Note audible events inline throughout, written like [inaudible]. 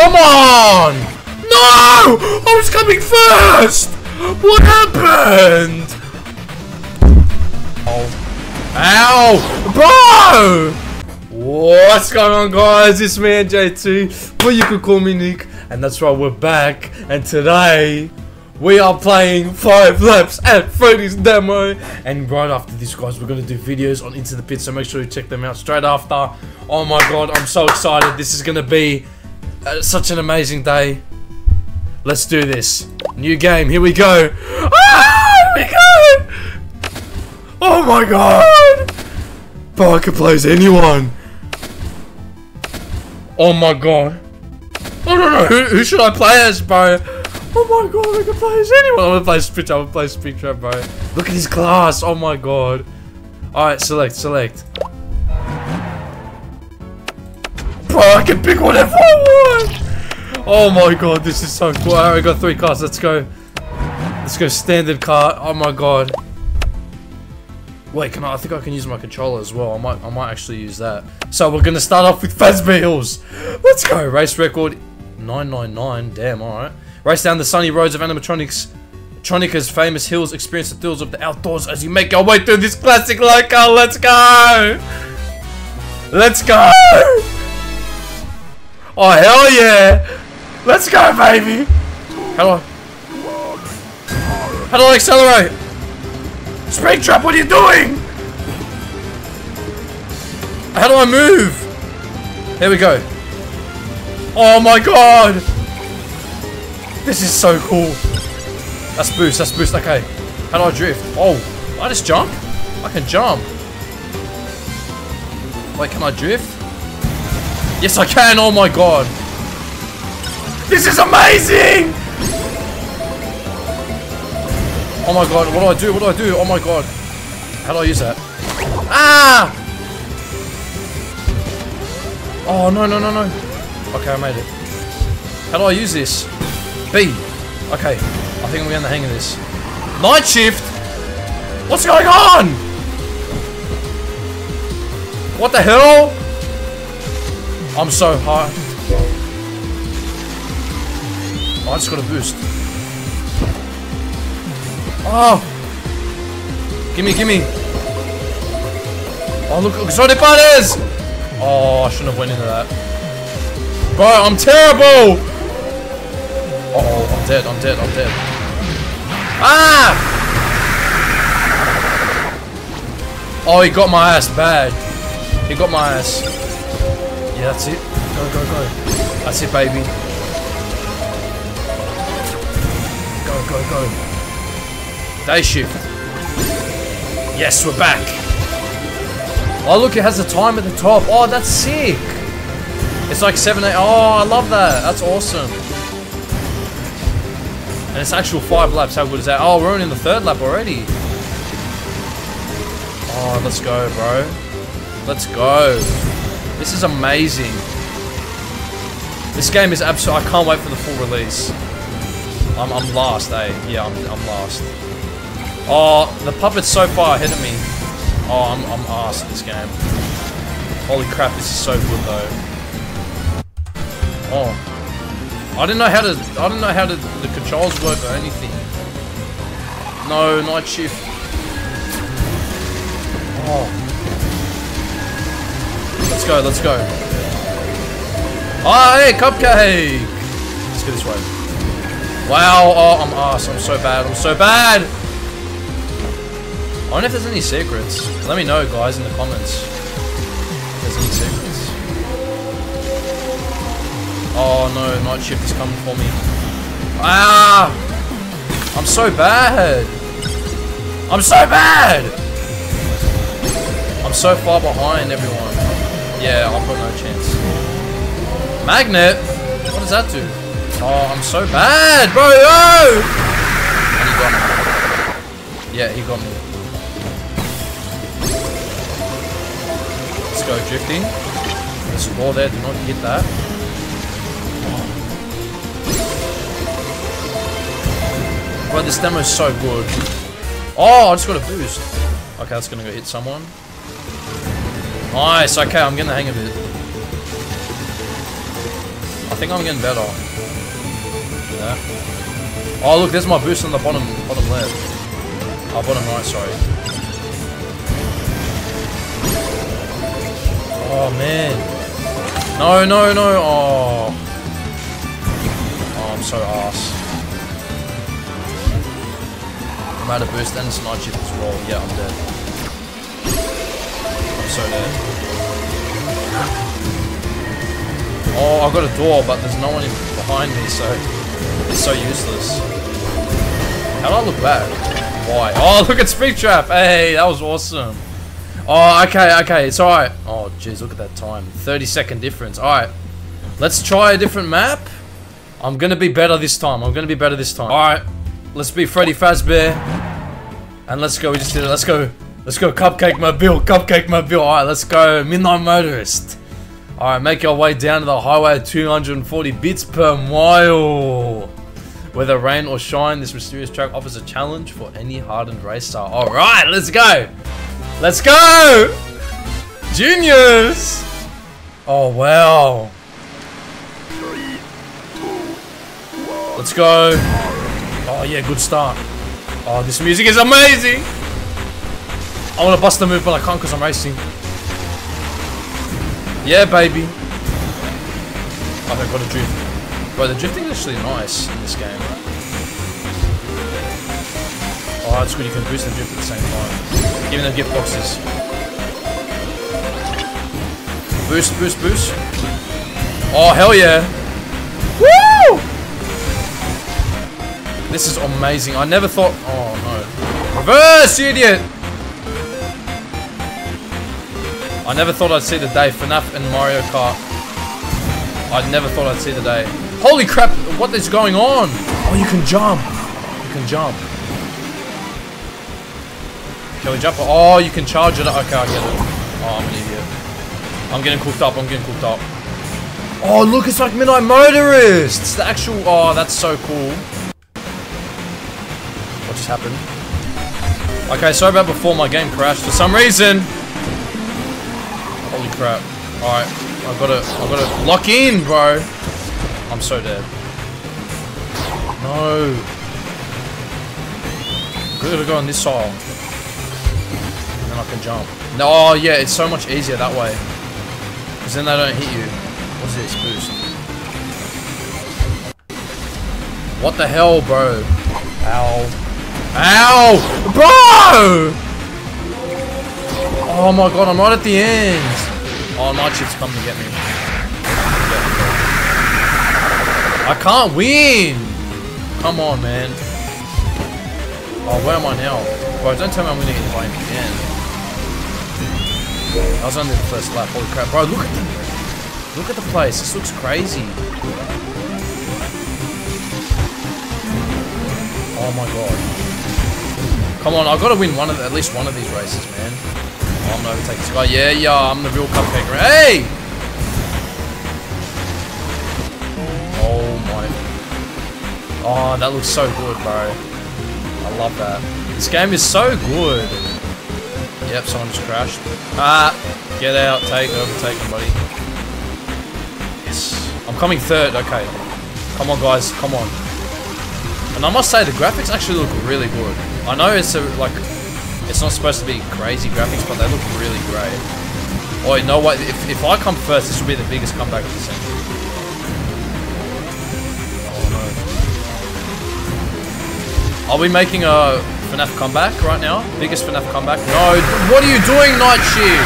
Come on! No! I was coming first! What happened? Oh. Ow! Bro! What's going on, guys? It's me, NJT, but you could call me Nick. And that's right, we're back. And today, we are playing 5 laps at Freddy's demo. And right after this, guys, we're going to do videos on Into the Pit. So make sure you check them out straight after. Oh my god, I'm so excited. This is going to be uh, such an amazing day. Let's do this. New game, here we go. Ah, here we go! Oh my god! Bro, I can play as anyone. Oh my god. Oh no no, who, who should I play as, bro? Oh my god, I can play as anyone. I'm gonna play Springtrap, I'm gonna play Springtrap, bro. Look at his class, oh my god. Alright, select, select. Bro, I can pick whatever I want! Oh my god, this is so cool. I already got three cars, let's go. Let's go standard car, oh my god. Wait, can I, I think I can use my controller as well. I might I might actually use that. So we're gonna start off with Fazbear. Let's go. Race record 999. Damn, alright. Race down the sunny roads of animatronics. Tronica's famous hills, experience the thrills of the outdoors as you make your way through this classic locale. Let's go! Let's go! Oh hell yeah! Let's go, baby! How do I? How do I accelerate? Springtrap, what are you doing? How do I move? There we go. Oh my god! This is so cool. That's boost, that's boost, okay. How do I drift? Oh, I just jump? I can jump. Wait, can I drift? Yes, I can, oh my god. This is amazing! Oh my god, what do I do? What do I do? Oh my god. How do I use that? Ah! Oh, no, no, no, no. Okay, I made it. How do I use this? B. Okay, I think I'm getting the hang of this. Night shift? What's going on? What the hell? I'm so high. Oh, I just got a boost. Oh! Gimme, gimme! Oh, look, look, sorry, butters! Oh, I shouldn't have went into that. Bro, I'm terrible! Oh, I'm dead, I'm dead, I'm dead. Ah! Oh, he got my ass bad. He got my ass. Yeah, that's it. Go, go, go. That's it, baby. Go, go, go. Day shift. Yes, we're back. Oh, look, it has a time at the top. Oh, that's sick. It's like 7, 8. Oh, I love that. That's awesome. And it's actual 5 laps. How good is that? Oh, we're only in the third lap already. Oh, let's go, bro. Let's go. This is amazing. This game is absolute. I can't wait for the full release. I'm, I'm last, eh? Yeah, I'm, I'm last. Oh, the puppet's so far ahead of me. Oh, I'm, I'm at this game. Holy crap, this is so good though. Oh. I didn't know how to, I didn't know how to, the controls work or anything. No, night shift. Oh. Let's go, let's go. Oh, hey, cupcake! Let's go this way. Wow, oh, I'm ass. I'm so bad. I'm so bad! I wonder if there's any secrets. Let me know, guys, in the comments. If there's any secrets. Oh no, night shift is coming for me. Ah! I'm so bad! I'm so bad! I'm so far behind everyone. Yeah, I've got no chance. Magnet? What does that do? Oh, I'm so bad, bro! Oh! And he got me. Yeah, he got me. Let's go drifting. The score there, do not hit that. Bro, this demo is so good. Oh, I just got a boost. Okay, that's gonna go hit someone. Nice, okay, I'm getting the hang of it. I think I'm getting better. Yeah. Oh look, there's my boost on the bottom bottom left. Oh, bottom right, sorry. Oh man. No, no, no. Oh. Oh, I'm so ass. I'm out of boost and it's night shift as well. Yeah, I'm dead. Oh, I've got a door, but there's no one behind me, so it's so useless. How do I look back? Why? Oh, [laughs] look at Speed Trap! Hey, that was awesome. Oh, okay, okay, it's alright. Oh, jeez, look at that time. 30 second difference. Alright. Let's try a different map. I'm gonna be better this time. I'm gonna be better this time. Alright. Let's be Freddy Fazbear. And let's go. We just did it. Let's go. Let's go. Cupcake Mobile. Cupcake Mobile. Alright, let's go. Midnight Motorist. Alright, make your way down to the highway at 240 bits per mile. Whether rain or shine, this mysterious track offers a challenge for any hardened racer. Alright, let's go! Let's go! Juniors! Oh, wow. Let's go. Oh, yeah, good start. Oh, this music is amazing! I want to bust the move, but I can't because I'm racing. Yeah, baby. Okay, got a drift. Bro, the drifting is actually nice in this game. Oh, that's good. You can boost and drift at the same time. Even the gift boxes. Boost, boost, boost. Oh, hell yeah. Woo! This is amazing. I never thought... Oh, no. Reverse, idiot! I never thought I'd see the day. FNAF and Mario Kart. I never thought I'd see the day. Holy crap, what is going on? Oh, you can jump. You can jump. Can we jump? Oh, you can charge it. Okay, I get it. Oh, I'm an idiot. I'm getting cooked up. I'm getting cooked up. Oh, look, it's like Midnight Motorist. It's the actual... Oh, that's so cool. What just happened? Okay, sorry about before my game crashed. For some reason, crap. Alright. I gotta I gotta lock in, bro. I'm so dead. No. Gotta go on this side. And then I can jump. No, oh, yeah, it's so much easier that way. Because then they don't hit you. What's this boost? What the hell, bro? Ow. Ow! Bro! Oh my god, I'm right at the end. Oh, shift's coming to get me. I can't win! Come on, man. Oh, where am I now? Bro, don't tell me I'm gonna get him again. I was only the first lap, holy crap. Bro, look at the look at the place. This looks crazy. Oh my god. Come on, I've got to win one of the, at least one of these races, man. Oh, I'm gonna overtake this guy. Yeah, yeah, I'm the real cupcake. Hey! Oh my. Oh, that looks so good, bro. I love that. This game is so good. Yep, someone just crashed. Ah, get out, take, overtake him, buddy. Yes. I'm coming third, okay. Come on, guys, come on. And I must say, the graphics actually look really good. I know it's a, like, it's not supposed to be crazy graphics, but they look really great. Oh, you know what? If, if I come first, this will be the biggest comeback of the century. Oh no. Are we making a FNAF comeback right now? Biggest FNAF comeback? No. What are you doing, Night Shift?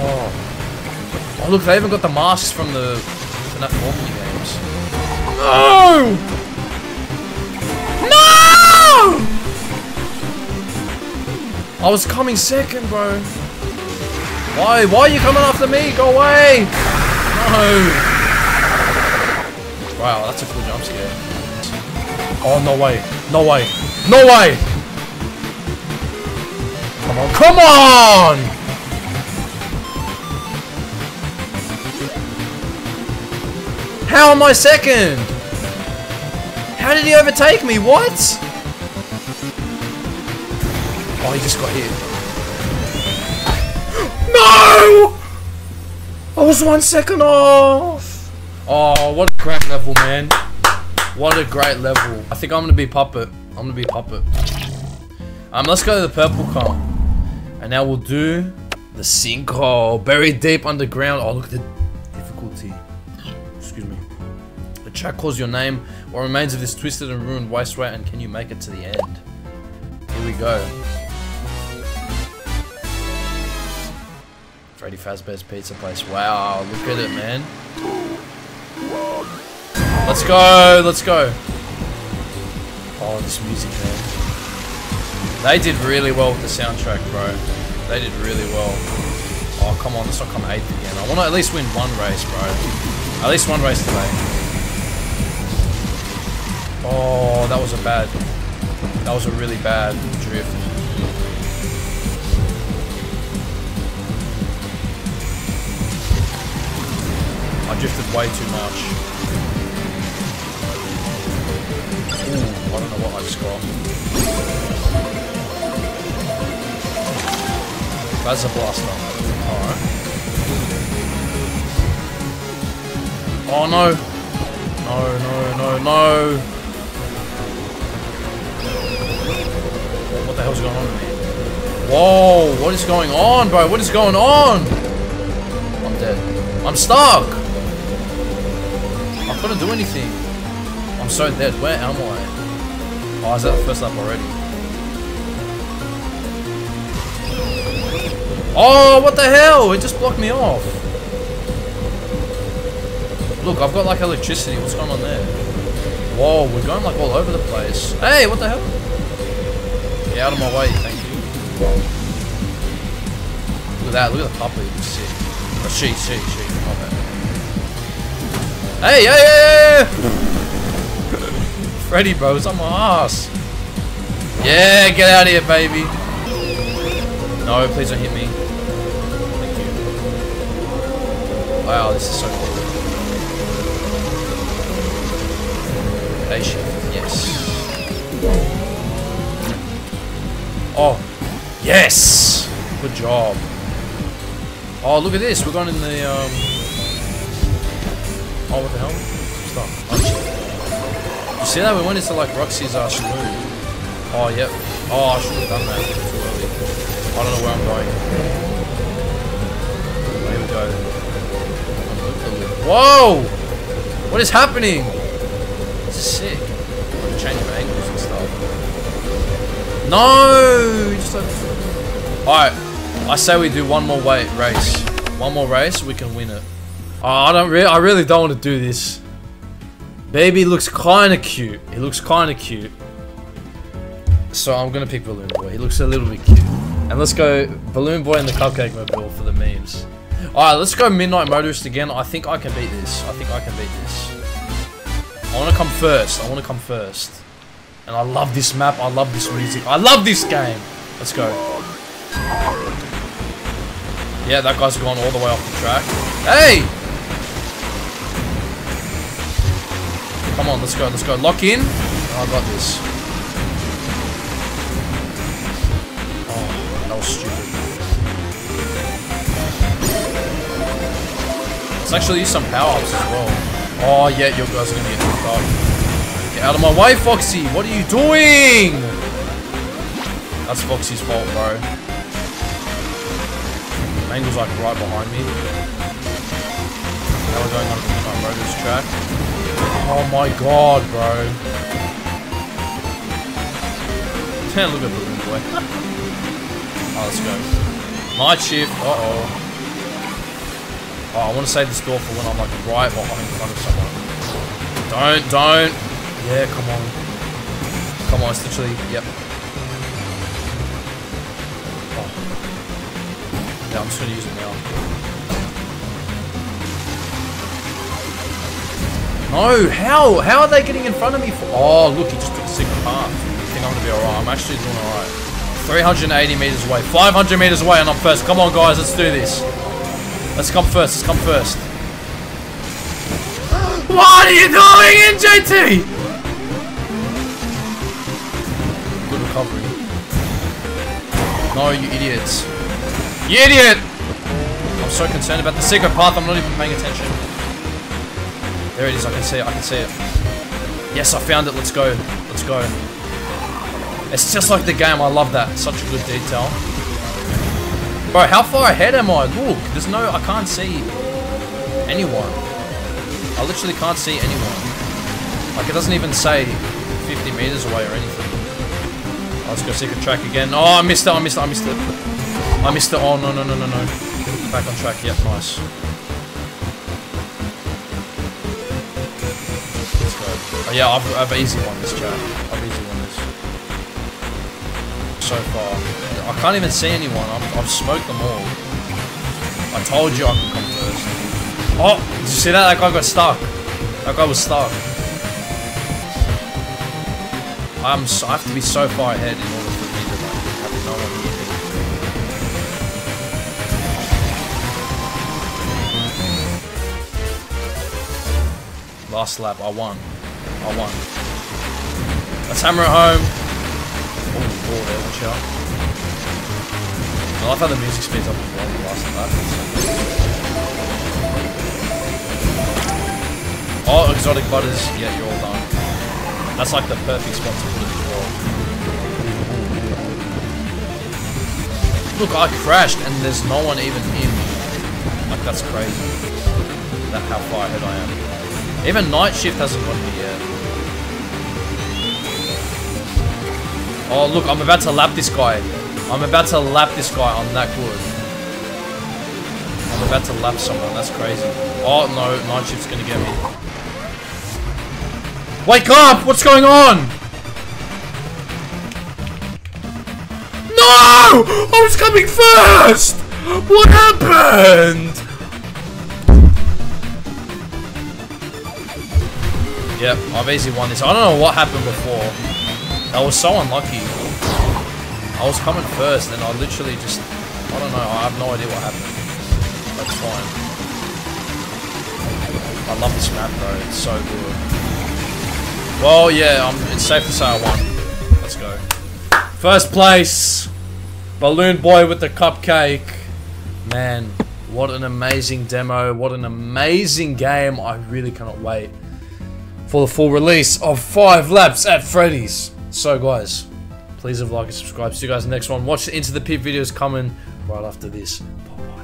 Oh. Oh, look, they even got the masks from the FNAF 4 games. No! I was coming second, bro. Why? Why are you coming after me? Go away! No! Wow, that's a cool jump scare. Oh, no way. No way. No way! Come on. Come on! How am I second? How did he overtake me? What? Oh, he just got hit. No! I was one second off. Oh, what a great level, man. What a great level. I think I'm gonna be puppet. I'm gonna be puppet. Um, let's go to the purple car. And now we'll do the sinkhole. Buried deep underground. Oh, look at the difficulty. Excuse me. The track calls your name. What remains of this twisted and ruined wasteway and can you make it to the end? Here we go. Freddy Fazbear's Pizza Place. Wow, look at it, man. Let's go, let's go. Oh, this music, man. They did really well with the soundtrack, bro. They did really well. Oh, come on, let's not come 8th again. I want to at least win one race, bro. At least one race today. Oh, that was a bad... That was a really bad drift. Drifted way too much. Ooh, I don't know what I just got. That's a blaster. Alright. Oh no! No, no, no, no! What the hell's going on with me? Whoa, what is going on, bro? What is going on? I'm dead. I'm stuck! Couldn't do anything. I'm so dead. Where am I? Oh, is that the first lap already? Oh, what the hell? It just blocked me off. Look, I've got like electricity. What's going on there? Whoa, we're going like all over the place. Hey, what the hell? Get out of my way, thank you. Look at that, look at the puppy. Sick. Oh, she, she, she. Hey, hey, hey! Freddy, bro, it's on my ass. Yeah, get out of here, baby. No, please don't hit me. Thank you. Wow, this is so cool. Day yes. Oh, yes! Good job. Oh, look at this. We're going in the, um... Oh, what the hell? Stop. Oh, you see that? We went into like Roxy's uh. Oh, yep. Oh, I should have done that too early. I don't know where I'm going. Here we go. Whoa! What is happening? This is sick. I'm my angles and stuff. No! Just. Alright. I say we do one more weight race. One more race, we can win it. Oh, I don't really, I really don't want to do this. Baby looks kind of cute. He looks kind of cute. So I'm going to pick Balloon Boy. He looks a little bit cute. And let's go Balloon Boy and the Cupcake Mobile for the memes. Alright, let's go Midnight Motorist again. I think I can beat this. I think I can beat this. I want to come first. I want to come first. And I love this map. I love this music. I love this game. Let's go. Yeah, that guy's gone all the way off the track. Hey! Come on, let's go, let's go. Lock in. Oh, I got this. Oh, that was stupid. Let's actually use some power-ups as well. Oh, yeah, your guys are gonna get hooked up. Get out of my way, Foxy! What are you doing? That's Foxy's fault, bro. Mangle's like right behind me. Now we're going on Midnight Motors track. Oh my god, bro. Look at the little boy. [laughs] oh, let's go. Night shift. Uh-oh. Oh, I want to save this door for when I'm like right behind in front of someone. Don't, don't. Yeah, come on. Come on, it's literally, yep. Oh. Yeah, I'm just going to use it now. No, how? How are they getting in front of me? For oh, look, he just took a secret path. I think I'm going to be alright. I'm actually doing alright. 380 meters away. 500 meters away and I'm first. Come on, guys. Let's do this. Let's come first. Let's come first. what are you doing, NJT? Good recovery. No, you idiots. You idiot! I'm so concerned about the secret path. I'm not even paying attention. There it is, I can see it, I can see it. Yes, I found it, let's go. Let's go. It's just like the game, I love that. Such a good detail. Bro, how far ahead am I? Look, there's no, I can't see anyone. I literally can't see anyone. Like, it doesn't even say 50 meters away or anything. Let's go secret track again. Oh, I missed it, I missed it, I missed it. I missed it. Oh, no, no, no, no, no. Back on track. Yep, nice. Oh, yeah, I've, I've easy won this, chat. I've easy won this. So far. I can't even see anyone. I've, I've smoked them all. I told you I could come first. Oh, did you see that? That guy got stuck. That guy was stuck. I'm so, I have to be so far ahead in order for me to like have no one near me. Last lap, I won. I won. Let's hammer it home. Oh, ball there, watch out. I love how the music speeds up as well last lap. Oh, exotic butters. Yeah, you're all done. That's like the perfect spot to put it as well. Look, I crashed and there's no one even in. Like, that's crazy. That how far ahead I am. Even night shift hasn't got me yet. Oh, look, I'm about to lap this guy. I'm about to lap this guy. I'm that good. I'm about to lap someone. That's crazy. Oh, no. Night shift's gonna get me. Wake up! What's going on? No! I was coming first! What happened? Yep, I've easily won this. I don't know what happened before. I was so unlucky. I was coming first and I literally just... I don't know, I have no idea what happened. That's fine. I love this map, bro. It's so good. Well, yeah, um, it's safe to say I won. Let's go. First place. Balloon Boy with the cupcake. Man, what an amazing demo. What an amazing game. I really cannot wait for the full release of 5 Laps at Freddy's. So, guys, please have like and subscribe. See you guys next one. Watch the Into the Pit videos coming right after this. Bye.